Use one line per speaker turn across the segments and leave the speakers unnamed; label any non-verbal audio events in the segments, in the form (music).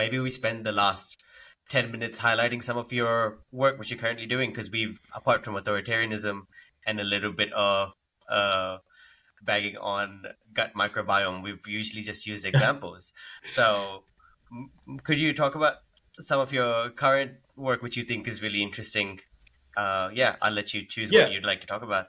maybe we spend the last 10 minutes highlighting some of your work, which you're currently doing, because we've, apart from authoritarianism and a little bit of uh, bagging on gut microbiome, we've usually just used (laughs) examples. so, could you talk about some of your current work, which you think is really interesting? Uh, yeah, I'll let you choose yeah. what you'd like to talk about.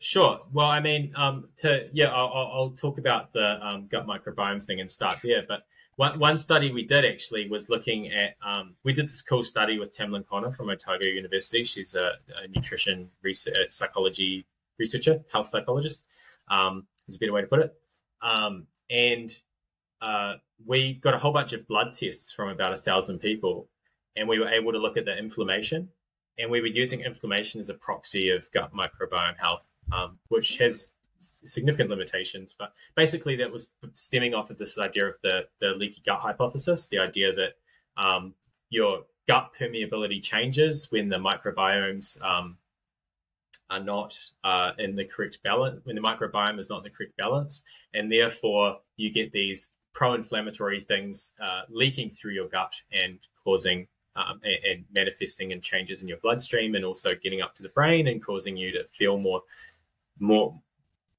Sure. Well, I mean, um, to yeah, I'll, I'll, talk about the um, gut microbiome thing and start there. But one, one study we did actually was looking at um, we did this cool study with Tamlin Conner from Otago University. She's a, a nutrition research, psychology researcher, health psychologist. Um, is a better way to put it. Um, and uh, we got a whole bunch of blood tests from about a thousand people, and we were able to look at the inflammation. And we were using inflammation as a proxy of gut microbiome health um, which has significant limitations. But basically, that was stemming off of this idea of the, the leaky gut hypothesis, the idea that um, your gut permeability changes when the microbiomes um, are not uh, in the correct balance, when the microbiome is not in the correct balance, and therefore you get these pro-inflammatory things uh, leaking through your gut and causing um, and, and, manifesting in changes in your bloodstream and also getting up to the brain and causing you to feel more more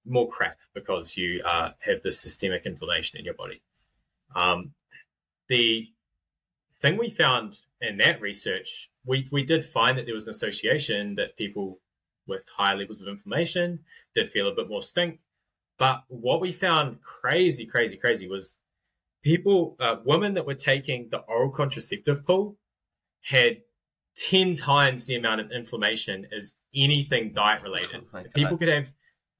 more crap because you uh, have this systemic inflammation in your body. Um, the thing we found in that research, we, we did find that there was an association that people with higher levels of inflammation did feel a bit more stink. But what we found crazy, crazy, crazy was people, uh, women that were taking the oral contraceptive pill had 10 times the amount of inflammation as anything diet related. (laughs) Oh People could have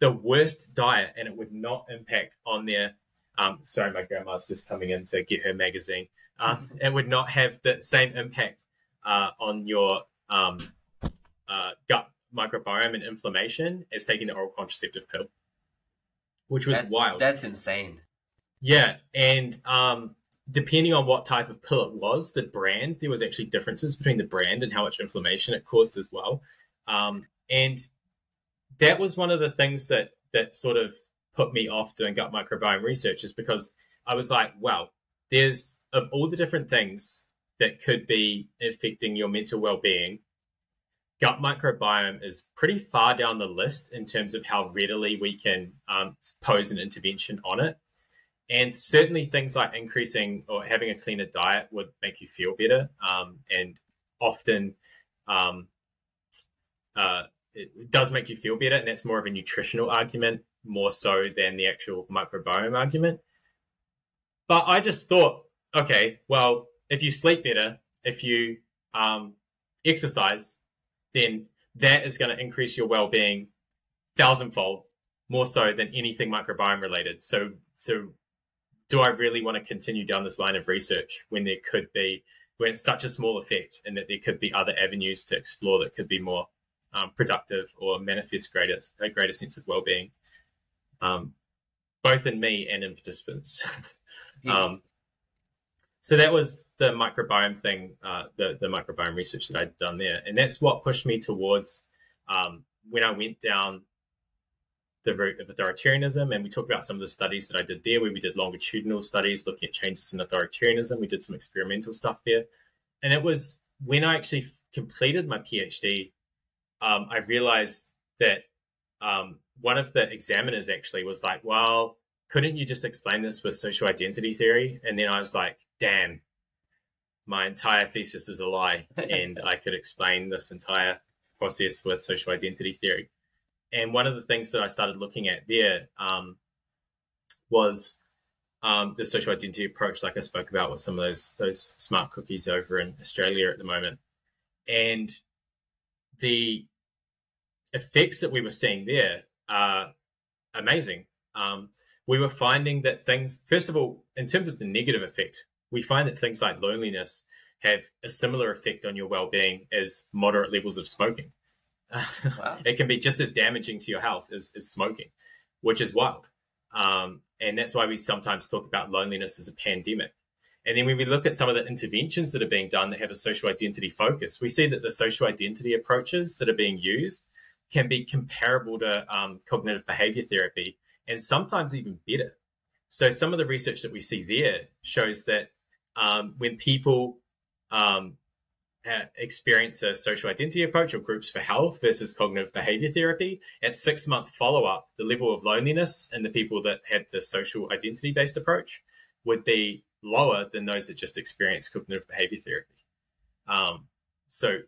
the worst diet and it would not impact on their. Um, sorry, my grandma's just coming in to get her magazine. Um, (laughs) it would not have the same impact uh, on your um, uh, gut microbiome and inflammation as taking the oral contraceptive pill, which was
that,
wild.
That's insane.
Yeah, and um, depending on what type of pill it was, the brand, there was actually differences between the brand and how much inflammation it caused as well. Um, and that was one of the things that that sort of put me off doing gut microbiome research is because I was like, well, there's of all the different things that could be affecting your mental well-being, gut microbiome is pretty far down the list in terms of how readily we can um, pose an intervention on it. And certainly things like increasing or having a cleaner diet would make you feel better. Um, and often um, uh, it does make you feel better. And that's more of a nutritional argument, more so than the actual microbiome argument. But I just thought, okay, well, if you sleep better, if you um, exercise, then that is going to increase your well-being thousandfold more so than anything microbiome related. So, so do I really want to continue down this line of research when there could be, when it's such a small effect and that there could be other avenues to explore that could be more um, productive or manifest greater, a greater sense of well-being, um, both in me and in participants. (laughs) yeah. um, so that was the microbiome thing, uh, the, the microbiome research that I'd done there. And that's what pushed me towards um, when I went down the route of authoritarianism. And we talked about some of the studies that I did there, where we did longitudinal studies looking at changes in authoritarianism. We did some experimental stuff there. And it was when I actually completed my PhD, um, I realized that um, one of the examiners actually was like, well, couldn't you just explain this with social identity theory? And then I was like, damn, my entire thesis is a lie. and I could explain this entire process with social identity theory. And one of the things that I started looking at there um, was um, the social identity approach, like I spoke about with some of those those smart cookies over in Australia at the moment, and the effects that we were seeing there are amazing. Um, we were finding that things, first of all, in terms of the negative effect, we find that things like loneliness have a similar effect on your well-being as moderate levels of smoking. (laughs) Wow. it can be just as damaging to your health as, as smoking, which is wild. Um, and that's why we sometimes talk about loneliness as a pandemic. And then when we look at some of the interventions that are being done that have a social identity focus, we see that the social identity approaches that are being used can be comparable to um, cognitive behavior therapy and sometimes even better. So some of the research that we see there shows that um, when people um, experience a social identity approach or groups for health versus cognitive behavior therapy, at six month follow up, the level of loneliness in the people that had the social identity based approach would be lower than those that just experienced cognitive behavior therapy. Um, so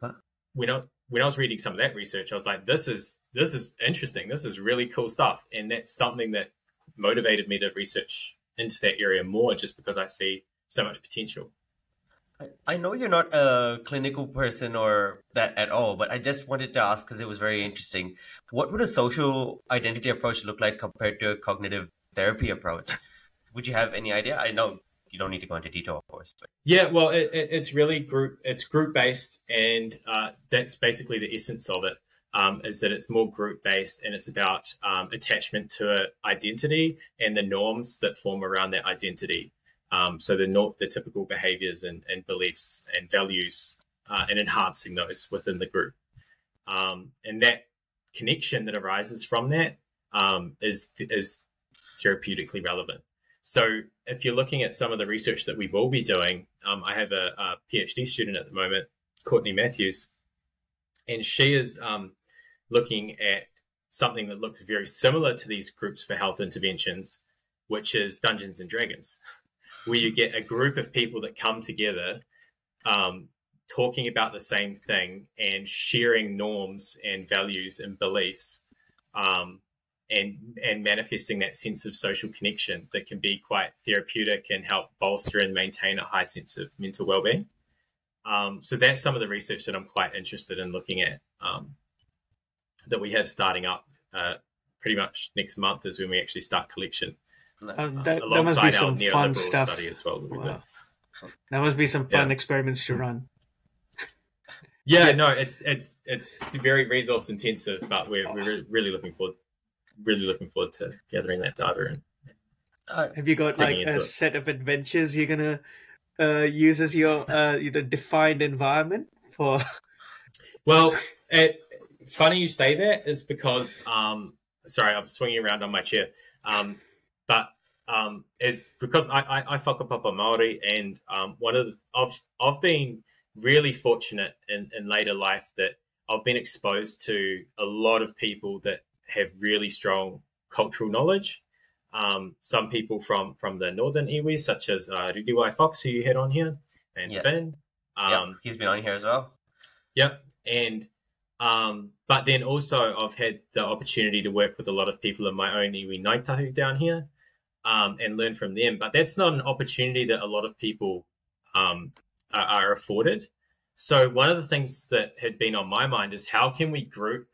when I, when I was reading some of that research, I was like, this is this is interesting. This is really cool stuff, and that's something that motivated me to research into that area more, just because I see so much potential.
I know you're not a clinical person or that at all, but I just wanted to ask because it was very interesting. What would a social identity approach look like compared to a cognitive therapy approach? Would you have any idea? I know you don't need to go into detail, of course. But...
Yeah, well, it, it, it's really group. It's group based, and uh, that's basically the essence of it. Um, is that it's more group based and it's about um, attachment to identity and the norms that form around that identity. Um, so the the typical behaviors and, and beliefs and values uh, and enhancing those within the group. Um, and that connection that arises from that um, is is therapeutically relevant. So if you're looking at some of the research that we will be doing, um, I have a, a, PhD student at the moment, Courtney Matthews, and she is um, looking at something that looks very similar to these groups for health interventions, which is Dungeons and Dragons, (laughs) where you get a group of people that come together um, talking about the same thing and sharing norms and values and beliefs um, and and manifesting that sense of social connection that can be quite therapeutic and help bolster and maintain a high sense of mental well-being. Um, so that's some of the research that I'm quite interested in looking at um, that we have starting up uh, pretty much next month is when we actually start collection.
Um, uh, that, that, must be some fun stuff as well. That, wow. that must be some fun yeah. experiments to run.
Yeah, no, it's it's it's very resource intensive, but we're we're really looking forward really looking forward to gathering that data and
uh, have you got like a it. set of adventures you're gonna uh, use as your uh, the defined environment for? (laughs)
Well, it, funny you say that is because um, sorry, I'm swinging around on my chair, um, but um, is because I, I, I whakapapa Maori, and um, one of the, I've I've been really fortunate in, in later life that I've been exposed to a lot of people that have really strong cultural knowledge. Um, some people from from the northern iwi, such as uh, Fox, who you had on here, and yep. Finn.
Um, yep. he's been on here as well.
Yep, and um, but then also I've had the opportunity to work with a lot of people in my own iwi Ngāi down here, um, and learn from them. But that's not an opportunity that a lot of people um, are, are afforded. So one of the things that had been on my mind is how can we group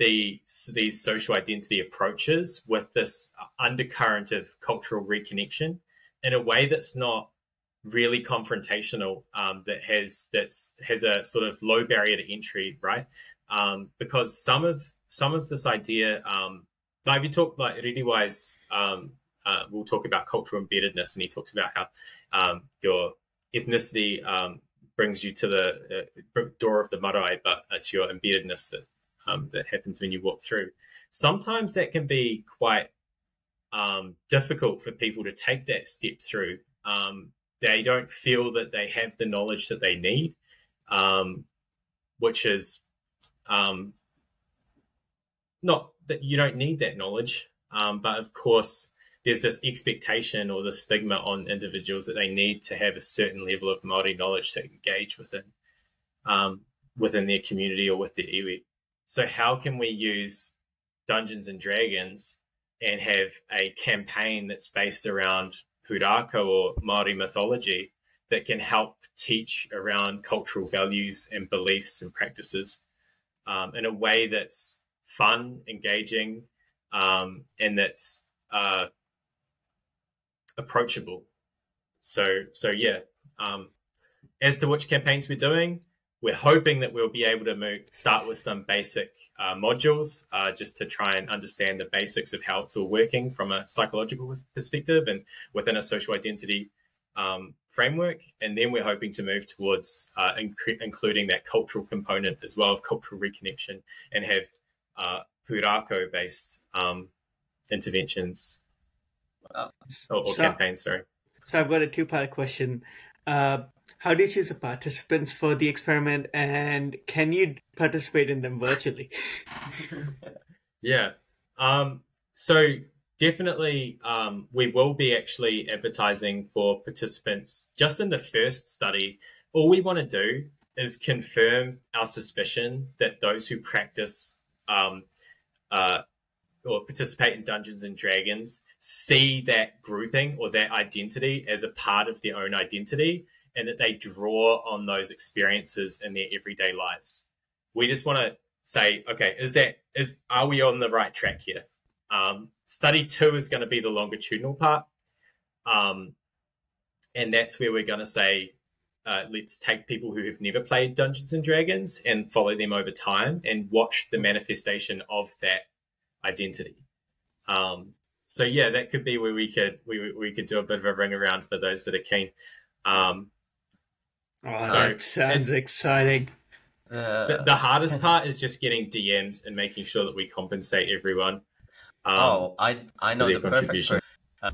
the, these social identity approaches with this undercurrent of cultural reconnection in a way that's not really confrontational um, that has that's has a sort of low barrier to entry right? Um, because some of some of this idea um, like if you talk like Ririwai's um, uh, we'll talk about cultural embeddedness and he talks about how um, your ethnicity um, brings you to the uh, door of the marae but it's your embeddedness that um, that happens when you walk through. Sometimes that can be quite um, difficult for people to take that step through. Um, they don't feel that they have the knowledge that they need, um, which is um, not that you don't need that knowledge, um, but of course, there's this expectation or the stigma on individuals that they need to have a certain level of Maori knowledge to engage within um, within their community or with their iwi. So how can we use Dungeons and Dragons and have a campaign that's based around Pūrākau or Maori mythology that can help teach around cultural values and beliefs and practices um, in a way that's fun, engaging, um, and that's uh, approachable. So, so yeah. Um, as to which campaigns we're doing, we're hoping that we'll be able to move, start with some basic uh, modules uh, just to try and understand the basics of how it's all working from a psychological perspective and within a social identity um, framework. And then we're hoping to move towards uh, inc- including that cultural component as well of cultural reconnection and have uh, Pūrākau based um, interventions or, or so, campaigns. Sorry.
So I've got a two part question. Uh, how do you choose the participants for the experiment, and can you participate in them virtually? (laughs)
yeah. Um, so definitely, um, we will be actually advertising for participants just in the first study. All we want to do is confirm our suspicion that those who practice um, uh, or participate in Dungeons and Dragons see that grouping or that identity as a part of their own identity and that they draw on those experiences in their everyday lives. We just want to say, okay, is that is are we on the right track here? Um, study two is going to be the longitudinal part, um, and that's where we're going to say, uh, let's take people who have never played Dungeons and Dragons and follow them over time and watch the manifestation of that identity. Um, so yeah, that could be where we could we we could do a bit of a ring around for those that are keen. Um,
oh, so that sounds exciting.
Uh, the hardest part is just getting DMs and making sure that we compensate everyone.
Um, oh, I I know the perfect. Per- uh-